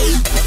Hey.